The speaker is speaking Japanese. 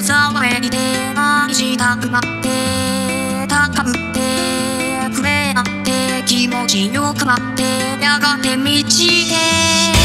小沢へにて愛したくなって高ぶって震え合って気持ちよくなってやがて満ちて